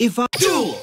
If I duel.